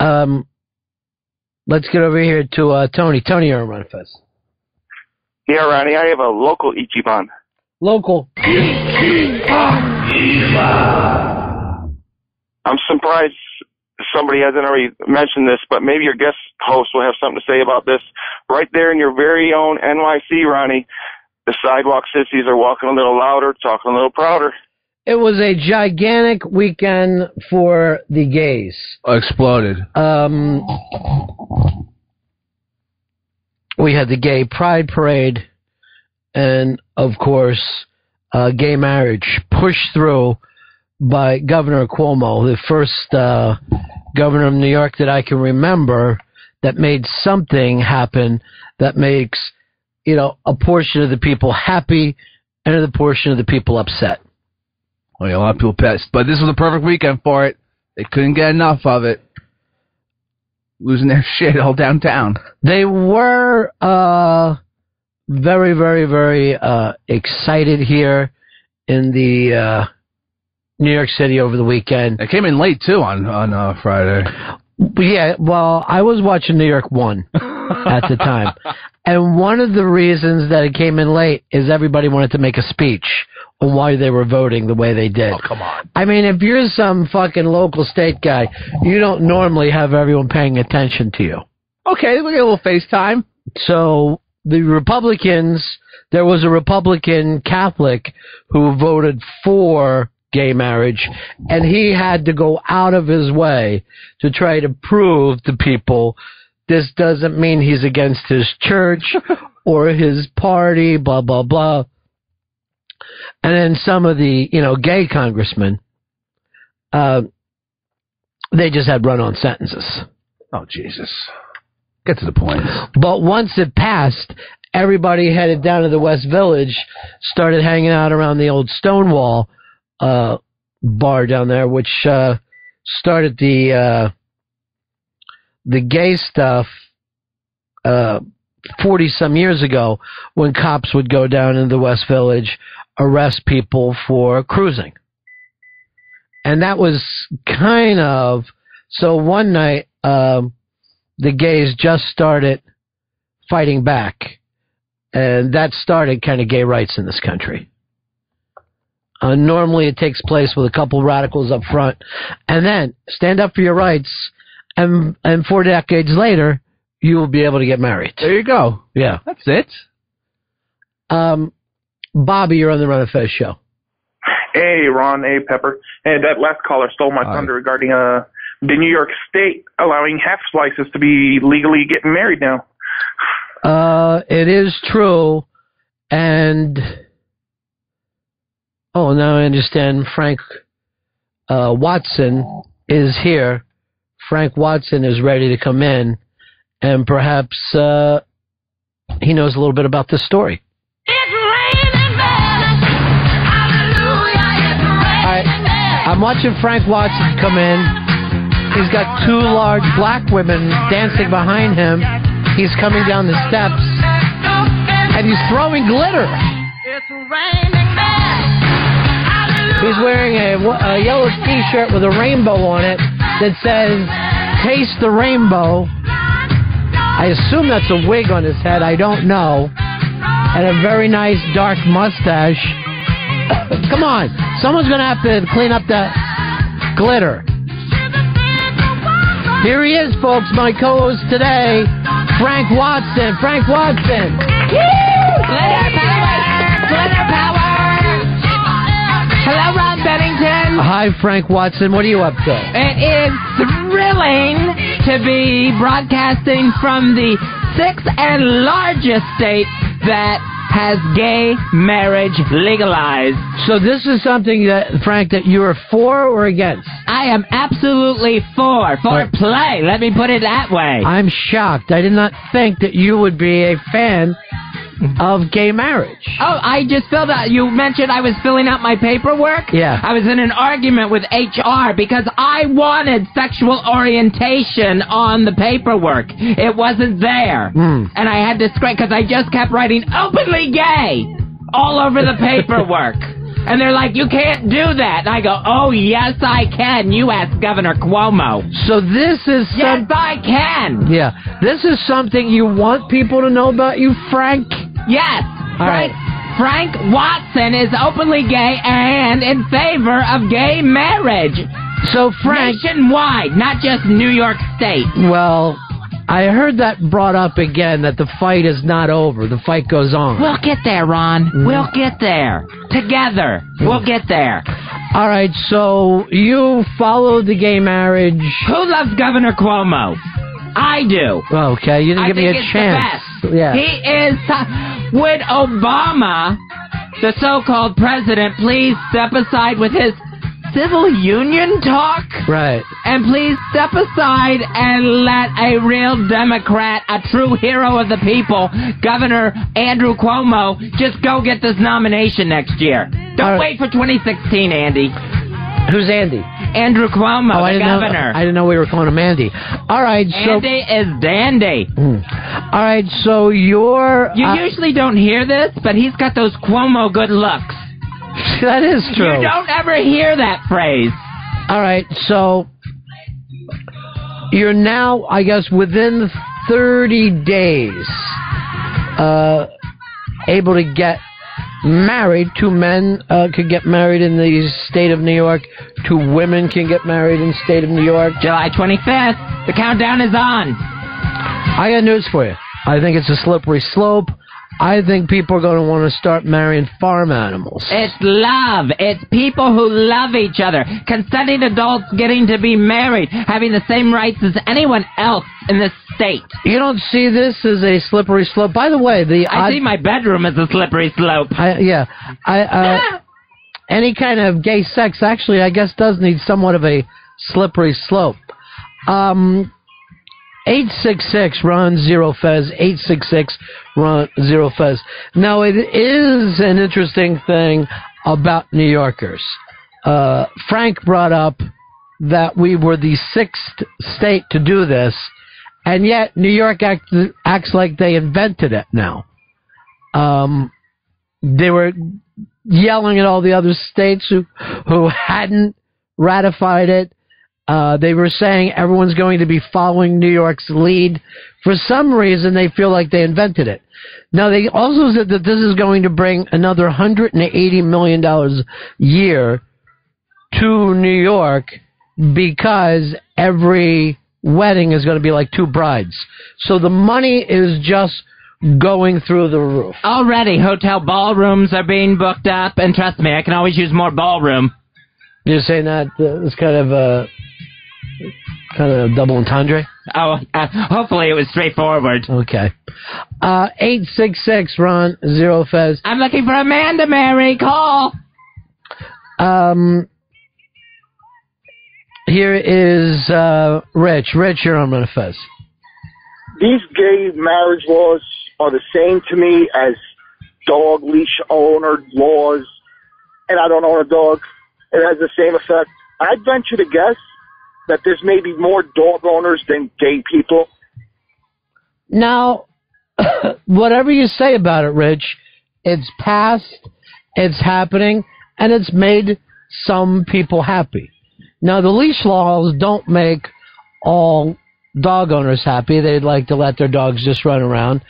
Um, let's get over here to uh, Tony. Tony, you're on Ron Fez. Yeah, Ronnie, I have a local Ichiban. Local. I'm surprised somebody hasn't already mentioned this, but maybe your guest host will have something to say about this. Right there in your very own NYC, Ronnie, the sidewalk sissies are walking a little louder, talking a little prouder. It was a gigantic weekend for the gays. Exploded. Um, we had the gay pride parade, and of course, uh, gay marriage pushed through by Governor Cuomo, the first uh, governor of New York that I can remember that made something happen that makes you know a portion of the people happy and a portion of the people upset. Well, yeah, a lot of people pissed, but this was a perfect weekend for it. They couldn't get enough of it. Losing their shit all downtown. They were uh, very, very, very uh, excited here in the uh, New York City over the weekend. It came in late too on on uh, Friday. Yeah, well, I was watching New York One at the time, and one of the reasons that it came in late is everybody wanted to make a speech why they were voting the way they did. Oh, come on. I mean, if you're some fucking local state guy, you don't normally have everyone paying attention to you. Okay, we get a little FaceTime. So the Republicans, there was a Republican Catholic who voted for gay marriage, and he had to go out of his way to try to prove to people this doesn't mean he's against his church or his party, blah, blah, blah. And then some of the, you know, gay congressmen, uh, they just had run on sentences. Oh Jesus! Get to the point. But once it passed, everybody headed down to the West Village, started hanging out around the old Stonewall uh, bar down there, which uh, started the uh, the gay stuff forty some years ago, when cops would go down into the West Village, arrest people for cruising, and that was kind of so. One night, um, the gays just started fighting back, and that started kind of gay rights in this country. Uh, normally, it takes place with a couple radicals up front, and then stand up for your rights, and and four decades later, you will be able to get married. There you go. Yeah. That's it. Um, Bobby, you're on the Ron and Fez show. Hey, Ron. Hey, Pepper. Hey, that last caller stole my Hi. thunder regarding uh the New York State allowing half slices to be legally getting married now. Uh, it is true, and oh, now I understand. Frank uh, Watson is here. Frank Watson is ready to come in, and perhaps uh, he knows a little bit about this story. I'm watching Frank Watson come in. He's got two large black women dancing behind him. He's coming down the steps, and he's throwing glitter. He's wearing a, a yellow T-shirt with a rainbow on it that says "Taste the Rainbow." I assume that's a wig on his head. I don't know, and a very nice dark mustache. Come on, someone's gonna have to clean up the glitter. Here he is, folks, my co-host today, Frank Watson. Frank Watson. Glitter power! Glitter power! Hello, Ron Bennington. Hi, Frank Watson. What are you up to? It is thrilling to be broadcasting from the sixth and largest state that has gay marriage legalized. So this is something that, Frank, that you are for or against? I am absolutely for for Right. play. Let me put it that way. I'm shocked. I did not think that you would be a fan of gay marriage. Oh, I just filled out. You mentioned I was filling out my paperwork. Yeah. I was in an argument with HR because I wanted sexual orientation on the paperwork. It wasn't there, Hmm. and I had to scrape because I just kept writing openly gay all over the paperwork. And they're like, you can't do that. And I go, oh, yes, I can. You ask Governor Cuomo. So this is Yes, I can. yeah, this is something you want people to know about you, Frank. Yes. All Frank, Frank Watson is openly gay and in favor of gay marriage. So Frank, Nationwide, not just New York State. well, I heard that brought up again that the fight is not over. The fight goes on. We'll get there, Ron. Mm-hmm. We'll get there. Together. We'll get there. All right, so you follow the gay marriage. Who loves Governor Cuomo? I do. Okay, you didn't I give me a chance. Yeah. He is. Uh, Would Obama, the so-called president, please step aside with his civil union talk? right. And please step aside and let a real Democrat, a true hero of the people, Governor Andrew Cuomo, just go get this nomination next year. Don't All wait for 2016, Andy. Who's Andy? Andrew Cuomo, oh, I the didn't governor. know. I didn't know we were calling him Andy. All right, so Andy is dandy. all right, so you're. You uh, usually don't hear this, but he's got those Cuomo good looks. that is true. You don't ever hear that phrase. All right, so you're now, I guess, within 30 days, uh, able to get married. Two men uh, could get married in the state of New York. Two women can get married in the state of New York. July 25th. The countdown is on. I got news for you. I think it's a slippery slope. I think people are going to want to start marrying farm animals. It's love. It's people who love each other. Consenting adults getting to be married, having the same rights as anyone else in this state. You don't see this as a slippery slope. By the way, the I odd- see my bedroom as a slippery slope. I, yeah, I, uh, any kind of gay sex actually, I guess, does need somewhat of a slippery slope. Um, eight six six Ron Zero Fez eight six six Ron Zero Fez. Now it is an interesting thing about New Yorkers. Uh, Frank brought up that we were the sixth state to do this, and yet New York act, acts like they invented it now. Um, they were yelling at all the other states who who hadn't ratified it. Uh, they were saying everyone's going to be following New York's lead. For some reason, they feel like they invented it. Now, they also said that this is going to bring another $180 million a year to New York because every wedding is going to be like two brides. So the money is just going through the roof. Already, hotel ballrooms are being booked up, and trust me, I can always use more ballroom. You're saying that uh, it's kind of a kind of a double entendre. Oh, uh, hopefully it was straightforward. Okay. Uh, eight six six Ron zero Fez. I'm looking for a man to marry. Call. Um, here is uh, Rich. Rich, you're on Ron Fez. these gay marriage laws are the same to me as dog leash owner laws, and I don't own a dog. It has the same effect. I'd venture to guess that there's maybe more dog owners than gay people. Now, whatever you say about it, Rich, it's past, it's happening, and it's made some people happy. Now, the leash laws don't make all dog owners happy. They'd like to let their dogs just run around.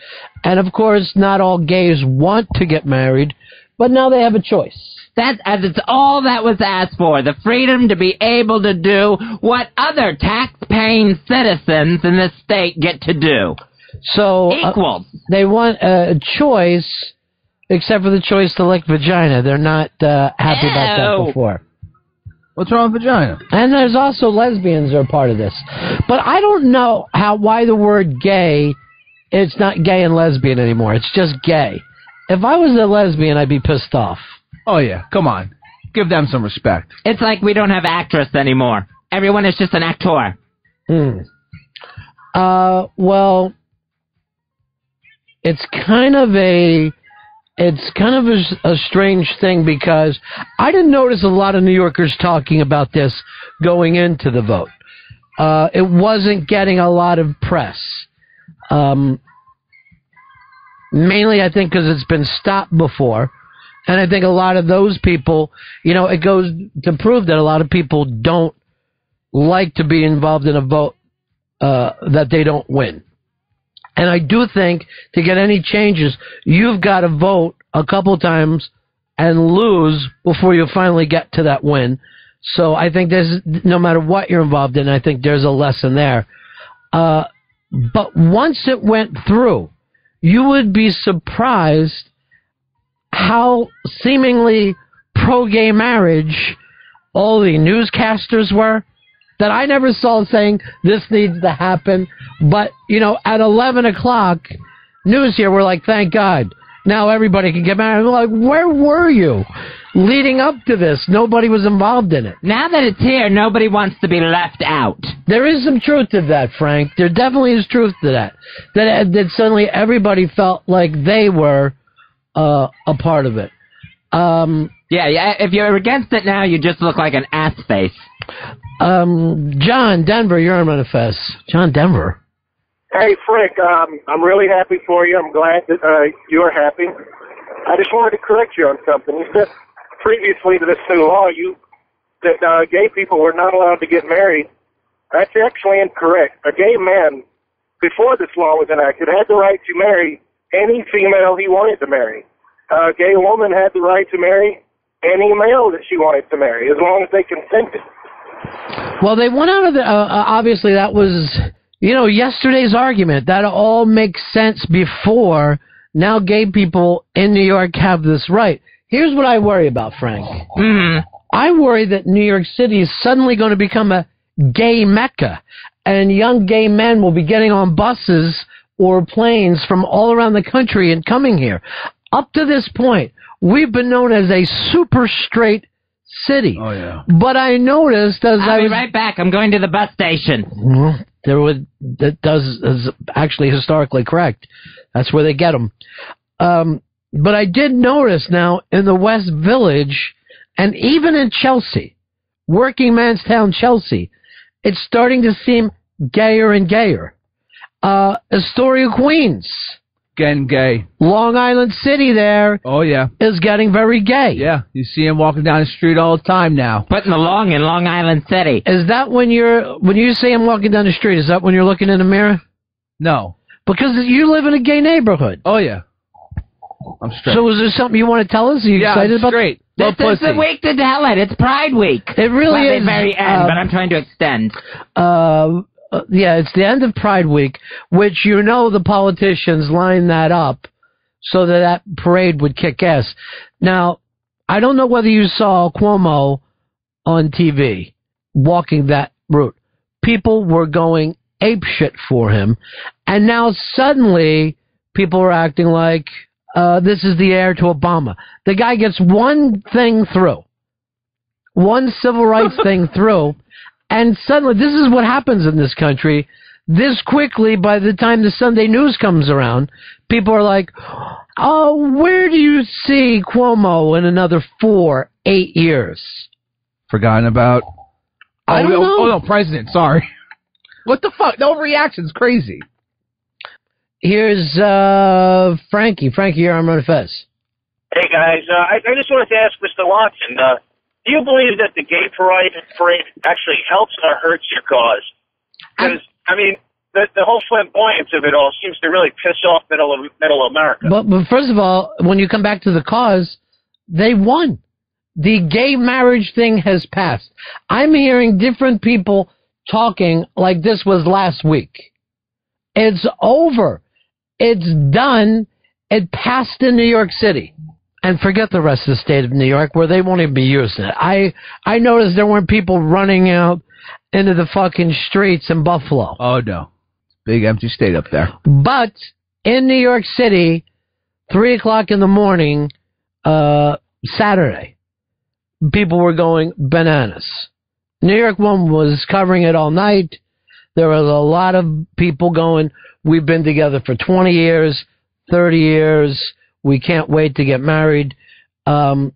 And of course, not all gays want to get married, but now they have a choice. That as it's all that was asked for, the freedom to be able to do what other tax-paying citizens in this state get to do. So Uh, they want a choice, except for the choice to lick vagina. They're not uh, happy about that before. What's wrong with vagina? And there's also lesbians are part of this. But I don't know how why the word gay it's not gay and lesbian anymore. It's just gay. If I was a lesbian, I'd be pissed off. Oh yeah, come on, give them some respect. It's like we don't have actress anymore. Everyone is just an actor. Hmm. Uh, well, it's kind of a, it's kind of a, a strange thing because I didn't notice a lot of New Yorkers talking about this going into the vote. Uh, it wasn't getting a lot of press. Um, mainly, I think, because it's been stopped before, And I think a lot of those people, you know, it goes to prove that a lot of people don't like to be involved in a vote uh, that they don't win. And I do think to get any changes, you've got to vote a couple times and lose before you finally get to that win. So I think there's, no matter what you're involved in, I think there's a lesson there. Uh, but once it went through, you would be surprised how seemingly pro gay marriage all the newscasters were that I never saw saying this needs to happen. But, you know, at 11 o'clock, news here, we're like, thank God. Now everybody can get married. Like, where were you leading up to this? Nobody was involved in it. Now that it's here, nobody wants to be left out. There is some truth to that, Frank. There definitely is truth to that. That, that suddenly everybody felt like they were uh, a part of it. Um, Yeah, yeah. If you're against it now, you just look like an ass face. um, John Denver, you're on manifest. John Denver. Hey, Frank, um, I'm really happy for you. I'm glad that uh, you're happy. I just wanted to correct you on something. You said previously to this new law, you that uh, gay people were not allowed to get married. That's actually incorrect. A gay man, before this law was enacted, had the right to marry any female he wanted to marry. A gay woman had the right to marry any male that she wanted to marry, as long as they consented. Well, they went out of the. Uh, uh, obviously, that was you know yesterday's argument. That all makes sense before. Now, gay people in New York have this right. Here's what I worry about, Frank. Hmm. I worry that New York City is suddenly going to become a gay mecca, and young gay men will be getting on buses or planes from all around the country and coming here. Up to this point, we've been known as a super straight city. Oh yeah. But I noticed as I I'll be was right back. I'm going to the bus station. well, there would that does is actually historically correct. That's where they get them. Um, but I did notice now in the West Village and even in Chelsea, working man's town Chelsea, it's starting to seem gayer and gayer. Uh, Astoria, Queens, Getting gay. Long Island City there Oh yeah. is getting very gay. Yeah. You see him walking down the street all the time now. Putting the long in Long Island City. Is that when you're when you see I'm walking down the street? Is that when you're looking in the mirror? No. Because you live in a gay neighborhood. Oh yeah. I'm straight. So is there something you want to tell us? Are you yeah, excited I'm about straight. This No is the week to tell it. It's Pride Week. It really well, is. the very end, um, but I'm trying to extend. uh, uh, yeah, it's the end of Pride Week, which you know the politicians line that up so that that parade would kick ass. Now, I don't know whether you saw Cuomo on TV walking that route. People were going apeshit for him, and now suddenly people are acting like uh, this is the heir to Obama. The guy gets one thing through, one civil rights thing through, and suddenly this is what happens in this country. This quickly, by the time the Sunday news comes around, people are like, "Oh, where do you see Cuomo in another four, eight years?" Forgotten about. I oh, don't oh, know. oh no, president. Sorry. What the fuck? No reaction's crazy. Here's uh, Frankie. Frankie, you're on Ron Fez. Hey guys, uh, I, I just wanted to ask Mr. Watson, uh, do you believe that the gay parade, parade actually helps or hurts your cause? Because I mean, the, the whole flamboyance of it all seems to really piss off middle middle America. But, but first of all, when you come back to the cause, they won. The gay marriage thing has passed. I'm hearing different people talking like this was last week. It's over. It's done. It passed in New York City. And forget the rest of the state of New York where they won't even be using it. I, I noticed there weren't people running out into the fucking streets in Buffalo. Oh no. Big empty state up there. But in New York City, three o'clock in the morning, uh, Saturday, people were going bananas. New York One was covering it all night. There was a lot of people going, we've been together for 20 years, 30 years. We can't wait to get married. Um,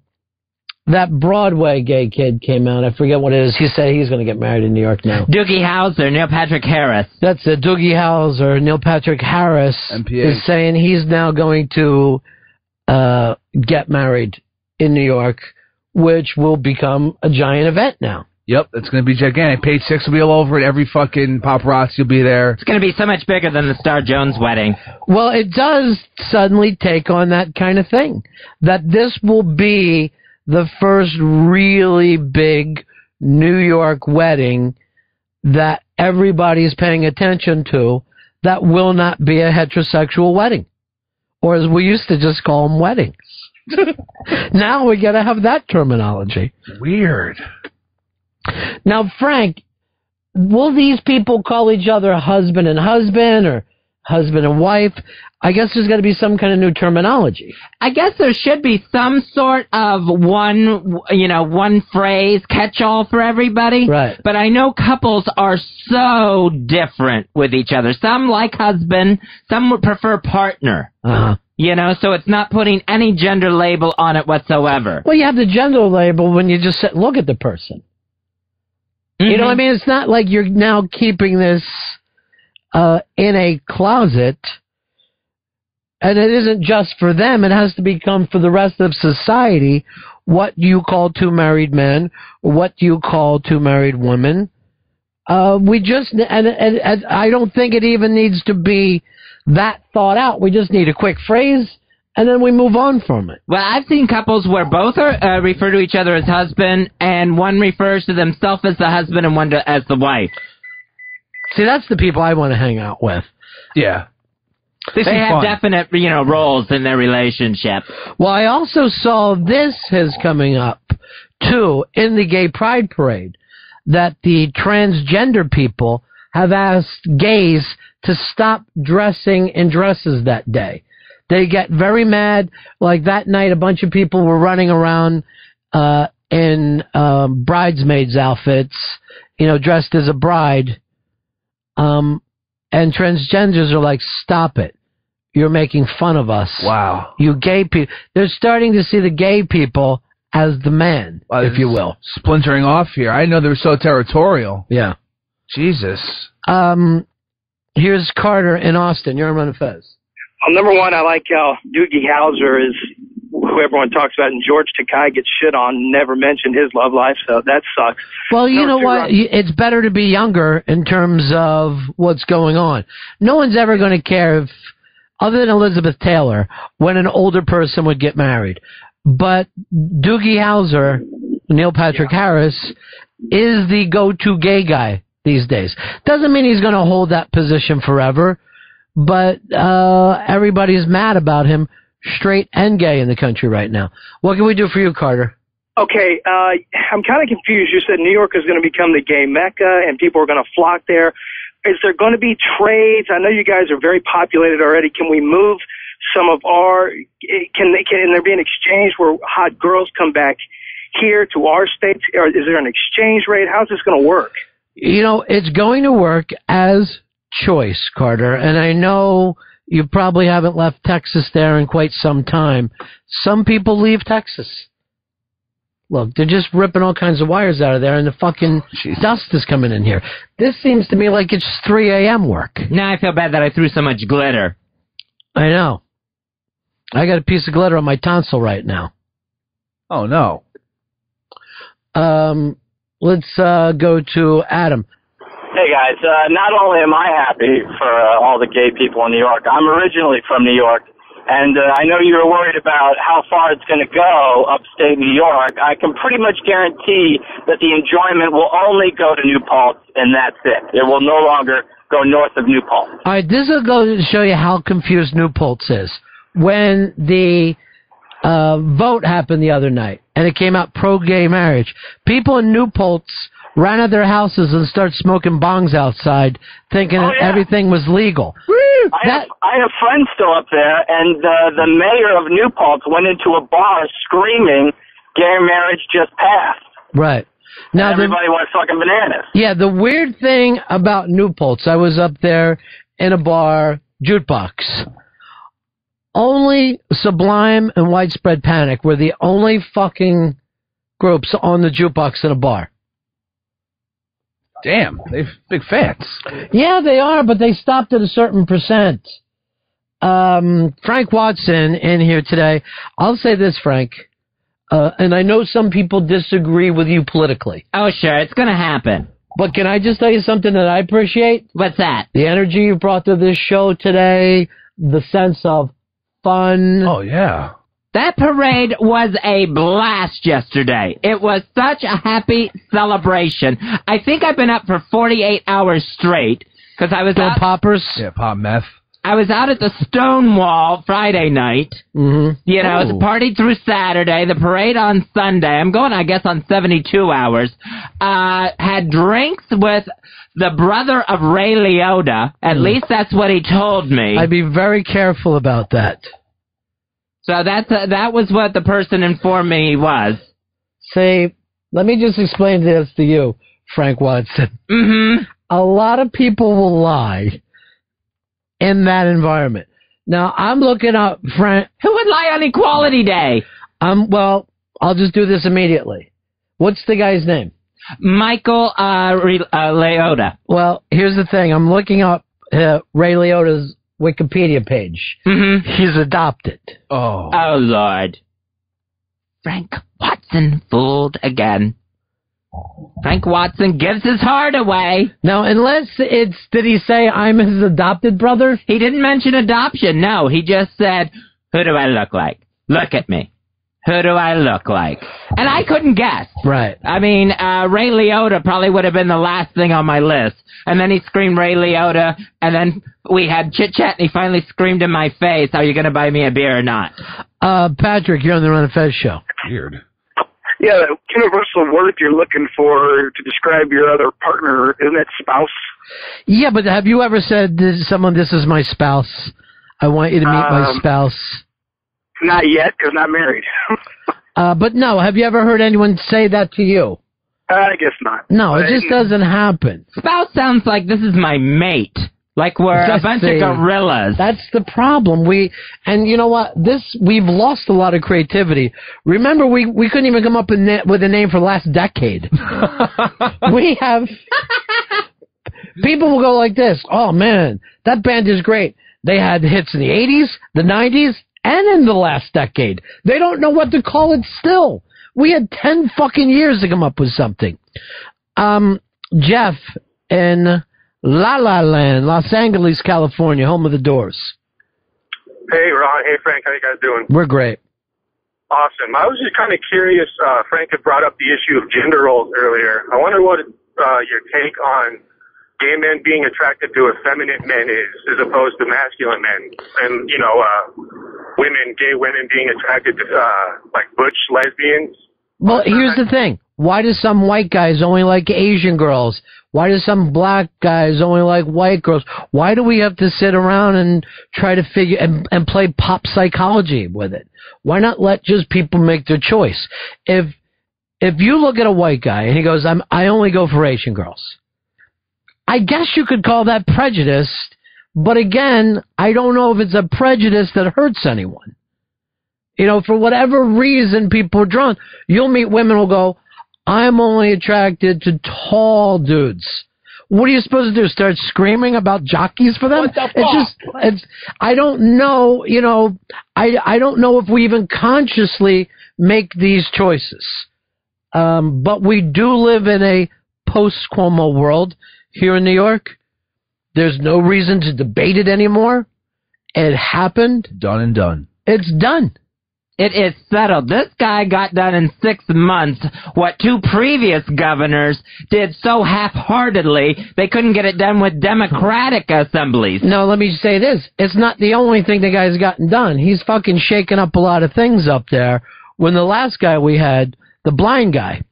that Broadway gay kid came out. I forget what it is. He said he's going to get married in New York now. Doogie Howser, Neil Patrick Harris. That's uh, Doogie Howser Neil Patrick Harris NPH. is saying he's now going to uh, get married in New York, which will become a giant event now. Yep, it's going to be gigantic. Page six will be all over it. Every fucking paparazzi will be there. It's going to be so much bigger than the Star Jones wedding. Well, it does suddenly take on that kind of thing. That this will be the first really big New York wedding that everybody's paying attention to that will not be a heterosexual wedding. Or as we used to just call them weddings. now we gotta have that terminology. Weird. Now, Frank, will these people call each other husband and husband or husband and wife? I guess there's got to be some kind of new terminology. I guess there should be some sort of one, you know, one phrase catch-all for everybody. Right. But I know couples are so different with each other. Some like husband, some would prefer partner. Uh-huh. You know, so it's not putting any gender label on it whatsoever. Well, you have the gender label when you just sit and look at the person. You know what I mean? It's not like you're now keeping this uh, in a closet, and it isn't just for them. It has to become for the rest of society. What do you call two married men? What do you call two married women? Uh, we just and, and, and I don't think it even needs to be that thought out. We just need a quick phrase, and then we move on from it. Well, I've seen couples where both are uh, refer to each other as husband, and one refers to themselves as the husband and one to, as the wife. See, that's the people I want to hang out with. Yeah. They, have fun. definite, you know, roles in their relationship. Well, I also saw this is coming up too in the gay pride parade that the transgender people have asked gays to stop dressing in dresses that day. They get very mad. Like that night, a bunch of people were running around uh, in um, bridesmaids outfits, you know, dressed as a bride. Um, and transgenders are like, "Stop it! You're making fun of us." Wow. You gay people. They're starting to see the gay people as the man, Wow, if you will. Splintering off here. I know they were so territorial. Yeah. Jesus. Um, here's Carter in Austin. You're on Ron and Fez. Well, number one, I like how Doogie Howser is who everyone talks about, and George Takei gets shit on. Never mentioned his love life, so that sucks. Well, you Number know two, what? Ron- It's better to be younger in terms of what's going on. No one's ever going to care if, other than Elizabeth Taylor, when an older person would get married. But Doogie Howser, Neil Patrick Harris, is the go-to gay guy these days. Doesn't mean he's going to hold that position forever, but uh, everybody's mad about him, straight and gay in the country right now. What can we do for you, Carter? Okay, uh, I'm kind of confused. You said New York is going to become the gay mecca, and people are going to flock there. Is there going to be trades? I know you guys are very populated already. Can we move some of our? Can they? Can there be an exchange where hot girls come back here to our states? Or is there an exchange rate? How's this going to work? You know, it's going to work as choice, Carter. And I know you probably haven't left Texas there in quite some time. Some people leave Texas. Look, they're just ripping all kinds of wires out of there, and the fucking dust is coming in here. This seems to me like it's 3 a.m. work. Now I feel bad that I threw so much glitter. I know. I got a piece of glitter on my tonsil right now. Oh no. Um, let's uh, go to Adam. Hey guys, uh, not only am I happy for uh, all the gay people in New York, I'm originally from New York, and uh, I know you were worried about how far it's going to go upstate New York. I can pretty much guarantee that the enjoyment will only go to New Paltz, and that's it. It will no longer go north of New Paltz. All right, this will go to show you how confused New Paltz is. When the uh, vote happened the other night, and it came out pro-gay marriage, people in New Paltz ran out of their houses and started smoking bongs outside, thinking Oh, yeah. everything was legal. I have, I have friends still up there, and uh, the mayor of New Paltz went into a bar screaming, "Gay marriage just passed." Right. Now, the, Everybody went fucking bananas. yeah, the weird thing about New Paltz, I was up there in a bar, jukebox. Only Sublime and Widespread Panic were the only fucking groups on the jukebox in a bar. Damn. They've big fans. Yeah, they are, but they stopped at a certain percent. Um, Frank Watson in here today. I'll say this, Frank. Uh, and I know some people disagree with you politically. Oh, sure, it's gonna happen. But can I just tell you something that I appreciate? What's that? The energy you brought to this show today, the sense of fun. Oh yeah. That parade was a blast yesterday. It was such a happy celebration. I think I've been up for 48 hours straight because I was Bill out, poppers. Yeah, pop meth. I was out at the Stonewall Friday night. Mm-hmm. You know, Oh. the party through Saturday, the parade on Sunday. I'm going, I guess, on 72 hours. Uh, had drinks with the brother of Ray Liotta. At least that's what he told me. I'd be very careful about that. So that's uh, that was what the person informed me he was. See, let me just explain this to you, Frank Watson. Mm-hmm. A lot of people will lie in that environment. Now, I'm looking up Frank. Who would lie on Equality Day? Um, well, I'll just do this immediately. What's the guy's name? Michael uh, Re- uh, Liotta. Well, here's the thing. I'm looking up uh, Ray Liotta's Wikipedia page. Mm-hmm. He's adopted. Oh. Oh Lord. Frank Watson fooled again. Frank Watson gives his heart away. Now, unless it's, did he say I'm his adopted brother? He didn't mention adoption. No, he just said, "Who do I look like? Look at me. Who do I look like?" And I couldn't guess. Right. I mean, uh, Ray Liotta probably would have been the last thing on my list. And then he screamed Ray Liotta, and then we had chit chat, and he finally screamed in my face, "Are you going to buy me a beer or not?" Uh, Patrick, you're on the Ron and Fez show. Weird. Yeah, the universal word you're looking for to describe your other partner isn't it spouse? Yeah, but have you ever said to someone, "This is my spouse"? I want you to meet my Um, spouse. Not yet, because not married. Uh, but no, have you ever heard anyone say that to you? I guess not. No, it just doesn't happen. Spouse sounds like this is my mate. Like we're a bunch saying. of gorillas. That's the problem. We and you know what? This we've lost a lot of creativity. Remember, we we couldn't even come up with, na- with a name for last decade. we have people will go like this. Oh man, that band is great. They had hits in the '80s, the '90s, and in the last decade. They don't know what to call it. Still, we had ten fucking years to come up with something. Um, Jeff in La La Land, Los Angeles, California, home of the Doors. Hey, Ron. Hey, Frank. How you guys doing? We're great. Awesome. I was just kind of curious. Uh, Frank had brought up the issue of gender roles earlier. I wonder what uh, your take on gay men being attracted to effeminate men is, as opposed to masculine men, and you know, uh, women, gay women being attracted to uh, like butch lesbians. Well, here's the thing. Why do some white guys only like Asian girls? Why do some black guys only like white girls? Why do we have to sit around and try to figure and, and play pop psychology with it? Why not let just people make their choice? If if you look at a white guy and he goes, "I'm I only go for Asian girls," I guess you could call that prejudice. But again, I don't know if it's a prejudice that hurts anyone. You know, for whatever reason people are drawn. You'll meet women who'll go, I'm only attracted to tall dudes. What are you supposed to do? Start screaming about jockeys for them? What the It's just, it's, I don't know, you know, I, I don't know if we even consciously make these choices. Um, but we do live in a post Cuomo world here in New York. There's no reason to debate it anymore. It happened. Done and done. It's done. It is settled. This guy got done in six months what two previous governors did so half-heartedly they couldn't get it done with Democratic assemblies. No, let me say this. It's not the only thing the guy's gotten done. He's fucking shaking up a lot of things up there. When the last guy we had, the blind guy,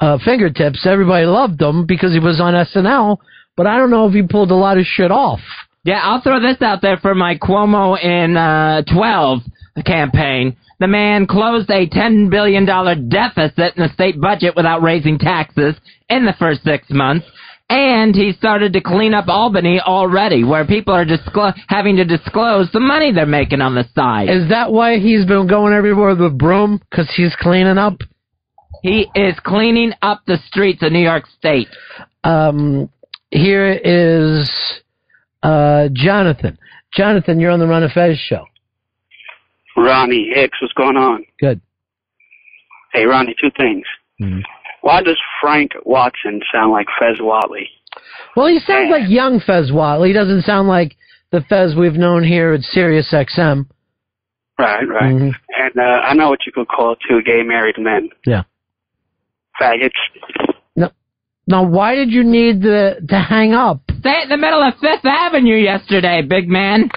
uh, Fingertips, everybody loved him because he was on SNL, but I don't know if he pulled a lot of shit off. Yeah, I'll throw this out there for my Cuomo in uh, 12 campaign. The man closed a $10 billion deficit in the state budget without raising taxes in the first six months. And he started to clean up Albany already, where people are disclo- having to disclose the money they're making on the side. Is that why he's been going everywhere with a broom? Because he's cleaning up? He is cleaning up the streets of New York State. Um, here is uh, Jonathan. Jonathan, you're on the Ron and Fez show. Ronnie Hicks, what's going on? Good. Hey, Ronnie, two things. Mm-hmm. Why does Frank Watson sound like Fez Whatley? Well, he sounds like young Fez Whatley. He doesn't sound like the Fez we've known here at Sirius XM. Right, right. Mhm. And uh, I know what you could call two gay married men. Yeah. Faggots. No, now, why did you need the, to hang up? Stay in the middle of Fifth Avenue yesterday, big man.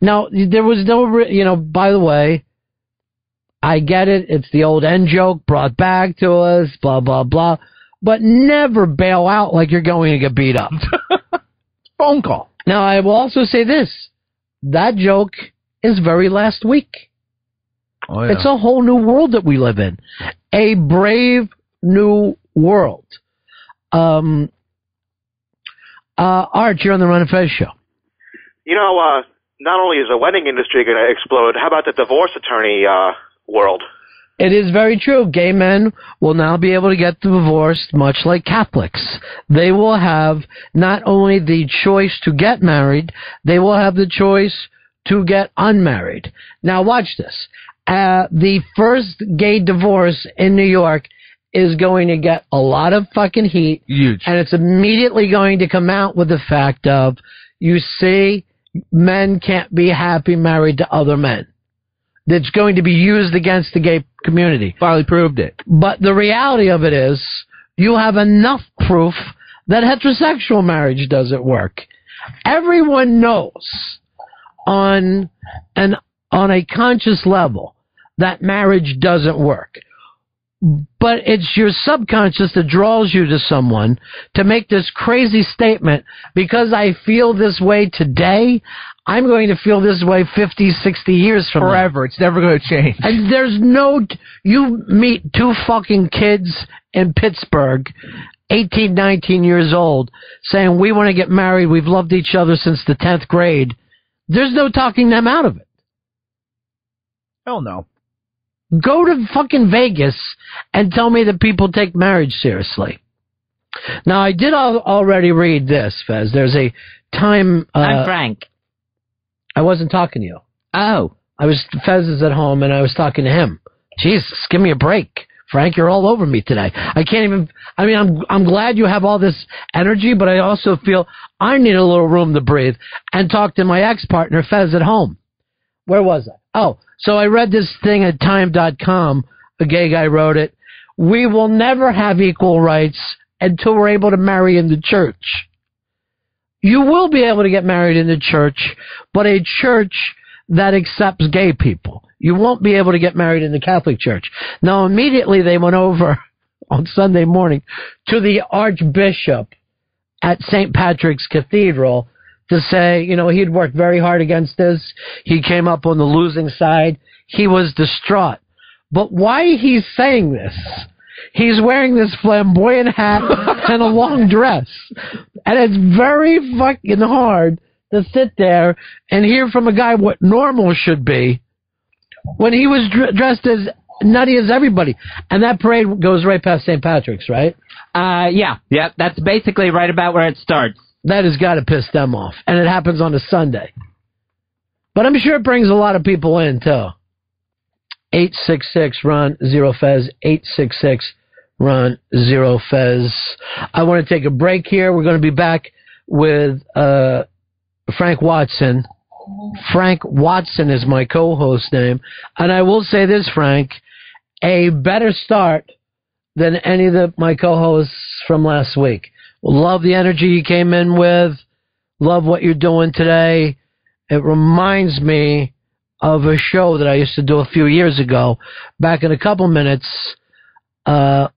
No, there was no, re- you know, by the way, I get it. It's the old end joke brought back to us, blah, blah, blah. But never bail out like you're going to get beat up. Phone call. Now, I will also say this. That joke is very last week. Oh, yeah. It's a whole new world that we live in. A brave new world. Um, uh, Art, you're on the Ron and Fez show. You know, uh, not only is the wedding industry going to explode, how about the divorce attorney uh, world? It is very true. Gay men will now be able to get divorced, much like Catholics. They will have not only the choice to get married, they will have the choice to get unmarried. Now, watch this. Uh, the first gay divorce in New York is going to get a lot of fucking heat. Huge. And it's immediately going to come out with the fact of, you see, men can't be happy married to other men. That's going to be used against the gay community. Finally proved it. But the reality of it is, you have enough proof that heterosexual marriage doesn't work. Everyone knows on an on a conscious level that marriage doesn't work. But it's your subconscious that draws you to someone to make this crazy statement because I feel this way today, I'm going to feel this way 50, 60 years from now. Forever. It's never going to change. And there's no, you meet two fucking kids in Pittsburgh, 18, 19 years old, saying, we want to get married. We've loved each other since the 10th grade. There's no talking them out of it. Hell no. Go to fucking Vegas and tell me that people take marriage seriously. Now, I did al- already read this, Fez. There's a time. Uh, I'm Frank. I wasn't talking to you. Oh. I was Fez is at home and I was talking to him. Jesus, give me a break. Frank, you're all over me today. I can't even I mean I'm I'm glad you have all this energy, but I also feel I need a little room to breathe and talk to my ex partner Fez at home. Where was I? Oh, so I read this thing at time.com. A gay guy wrote it. We will never have equal rights until we're able to marry in the church. You will be able to get married in the church, but a church that accepts gay people. You won't be able to get married in the Catholic Church. Now, immediately they went over on Sunday morning to the Archbishop at St. Patrick's Cathedral to say, you know, he'd worked very hard against this. He came up on the losing side. He was distraught. But why he's saying this? He's wearing this flamboyant hat and a long dress. And it's very fucking hard to sit there and hear from a guy what normal should be when he was dr- dressed as nutty as everybody. And that parade goes right past St. Patrick's, right? Uh, yeah. Yep. That's basically right about where it starts. That has got to piss them off. And it happens on a Sunday. But I'm sure it brings a lot of people in, too. 866 Ron Zero Fez. 866 Ron Zero Fez. I want to take a break here. We're going to be back with uh, Frank Watson. Frank Watson is my co-host name, and I will say this, Frank, a better start than any of the, my co-hosts from last week. Love the energy you came in with. Love what you're doing today. It reminds me of a show that I used to do a few years ago. Back in a couple minutes, uh,